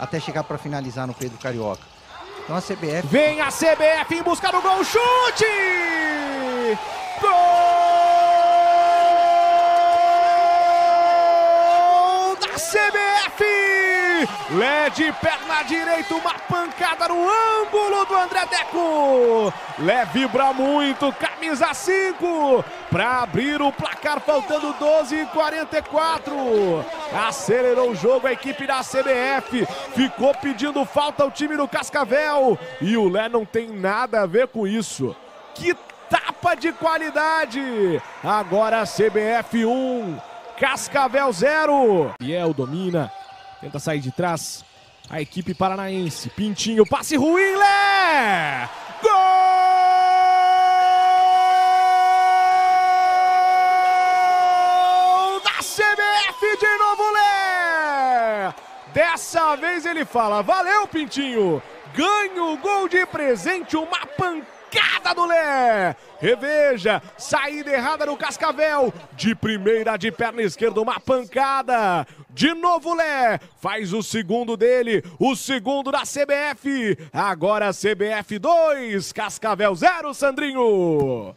até chegar para finalizar no Pedro Carioca. Então a CBF. Vem a CBF em busca do gol, chute! Gol da CBF! Lé de perna direita, uma pancada no ângulo do André Deco. Lé vibra muito, camisa 5, para abrir o placar, faltando 12 e 44. Acelerou o jogo a equipe da CBF, ficou pedindo falta ao time do Cascavel. E o Lé não tem nada a ver com isso. Que tapa de qualidade! Agora CBF 1, Cascavel 0. Biel domina, Tenta sair de trás. A equipe paranaense. Pintinho, passe ruim, Lé! Gol da CBF de novo, Lé! Dessa vez ele fala: Valeu, Pintinho! Ganho o gol de presente, uma pancada do Lé. Reveja, saída errada no Cascavel. De primeira, de perna esquerda, uma pancada. De novo Lé, faz o segundo dele, o segundo da CBF. Agora CBF 2, Cascavel 0, Sandrinho.